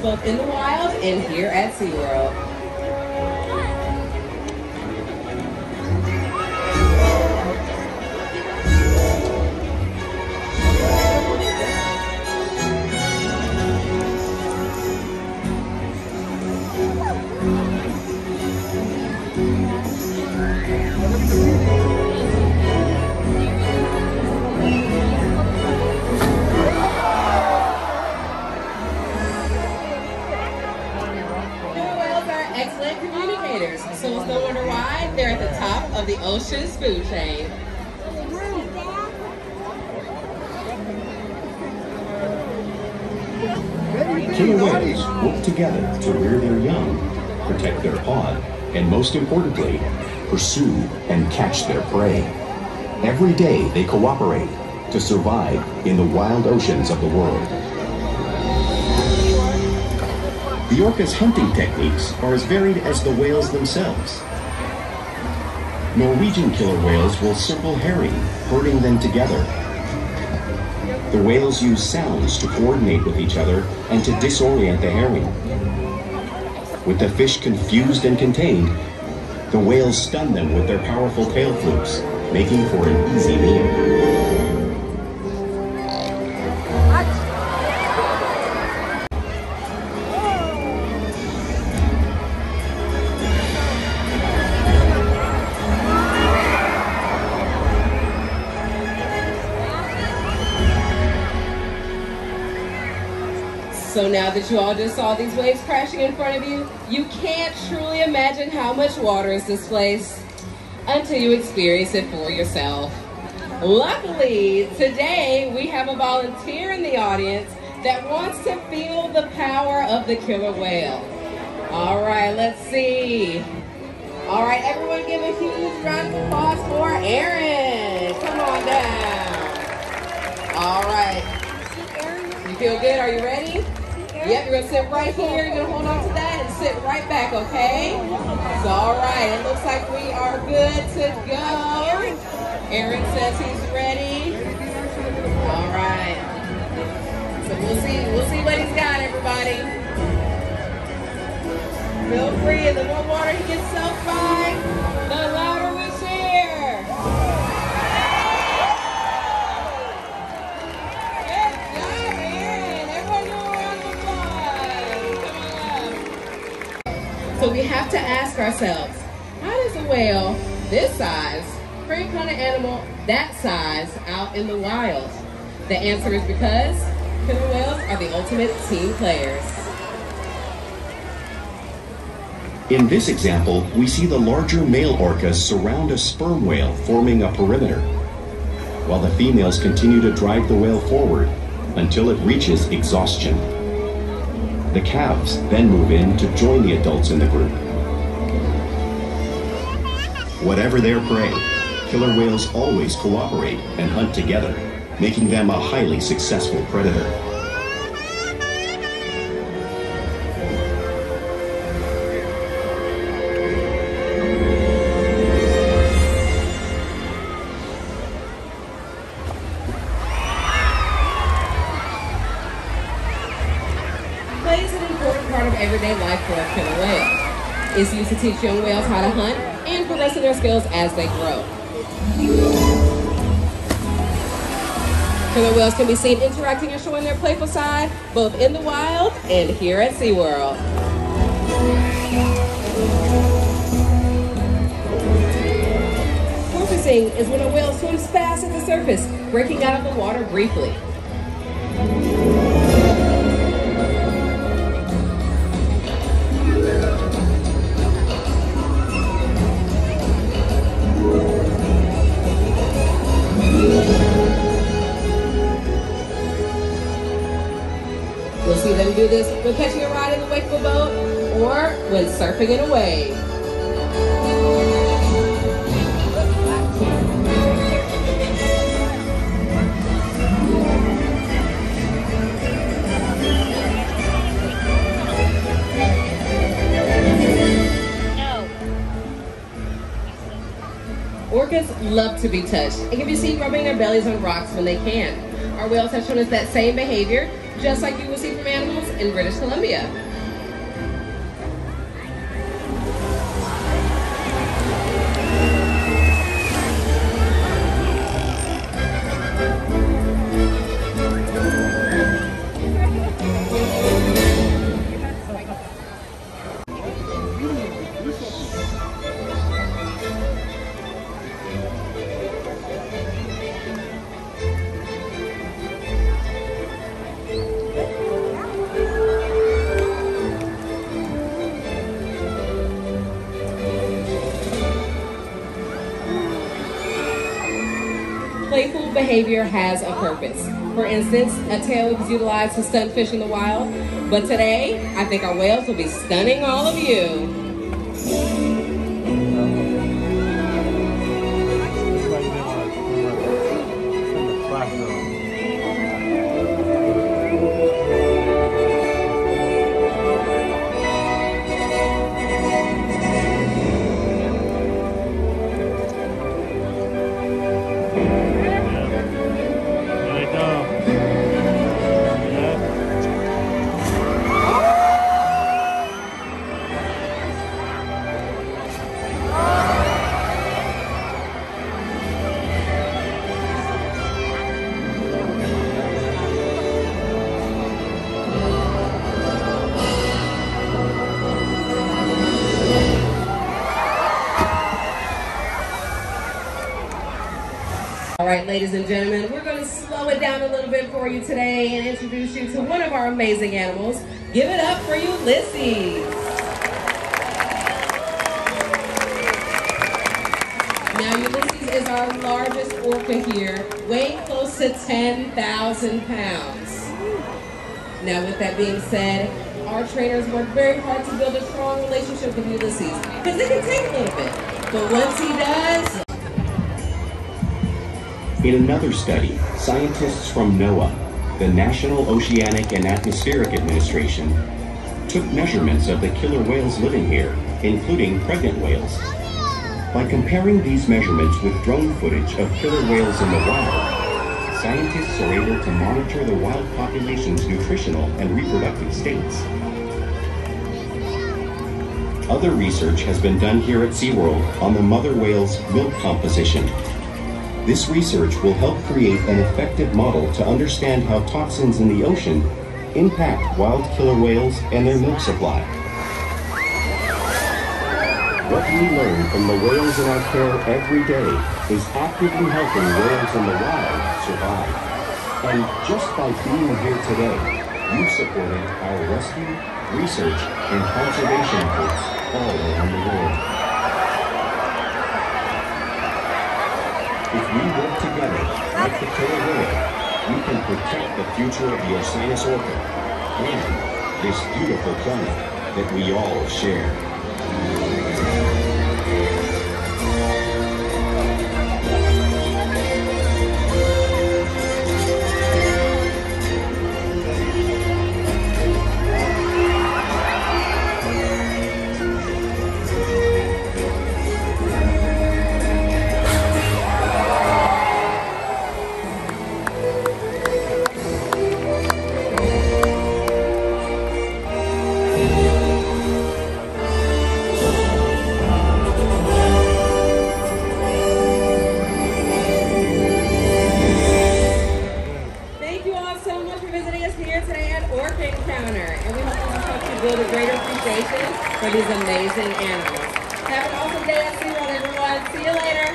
both in the wild and here at SeaWorld. Ocean's food chain. Killer whales work together to rear their young, protect their pod, and most importantly, pursue and catch their prey. Every day they cooperate to survive in the wild oceans of the world. The orca's hunting techniques are as varied as the whales themselves. Norwegian killer whales will circle herring, herding them together. The whales use sounds to coordinate with each other and to disorient the herring. With the fish confused and contained, the whales stun them with their powerful tail flukes, making for an easy meal. So now that you all just saw these waves crashing in front of you, you can't truly imagine how much water is displaced until you experience it for yourself. Luckily, today we have a volunteer in the audience that wants to feel the power of the killer whale. All right, let's see. All right, everyone give a huge round of applause for Aaron. Come on down. All right. You feel good? Are you ready? Yep, you're gonna sit right here. You're gonna hold on to that and sit right back, okay? So, all right. It looks like we are good to go. Aaron says he's ready. All right. So we'll see. We'll see what he's got, everybody. Feel free. And the more water he gets so fine, ourselves, how does a whale this size create kind of animal that size out in the wild? The answer is because killer whales are the ultimate team players. In this example, we see the larger male orcas surround a sperm whale, forming a perimeter, while the females continue to drive the whale forward until it reaches exhaustion. The calves then move in to join the adults in the group. Whatever their prey, killer whales always cooperate and hunt together, making them a highly successful predator. is used to teach young whales how to hunt and progressing their skills as they grow. Killer whales can be seen interacting and showing their playful side both in the wild and here at SeaWorld. Porpoising is when a whale swims fast at the surface, breaking out of the water briefly. Do this when catching a ride in the wake of a boat or when surfing in a wave. Orcas love to be touched and can be seen rubbing their bellies on rocks when they can. Our whales have shown us that same behavior, just like you will see from animals in British Columbia. Unusual behavior has a purpose. For instance, a tail is utilized to stun fish in the wild, but today, I think our whales will be stunning all of you. Ladies and gentlemen, we're going to slow it down a little bit for you today and introduce you to one of our amazing animals. Give it up for Ulysses. Now, Ulysses is our largest orca here, weighing close to 10,000 pounds. Now, with that being said, our trainers work very hard to build a strong relationship with Ulysses because it can take a little bit. But once he does, In another study, scientists from NOAA, the National Oceanic and Atmospheric Administration, took measurements of the killer whales living here, including pregnant whales. By comparing these measurements with drone footage of killer whales in the wild, scientists are able to monitor the wild population's nutritional and reproductive states. Other research has been done here at SeaWorld on the mother whale's milk composition. This research will help create an effective model to understand how toxins in the ocean impact wild killer whales and their milk supply. What we learn from the whales in our care every day is actively helping whales in the wild survive. And just by being here today, you've supported our rescue, research, and conservation efforts all around the world. If we work together, like the killer whale, we can protect the future of the Orcinus orca and this beautiful planet that we all share. For these amazing animals. Have an awesome day at SeaWorld, everyone. See you later.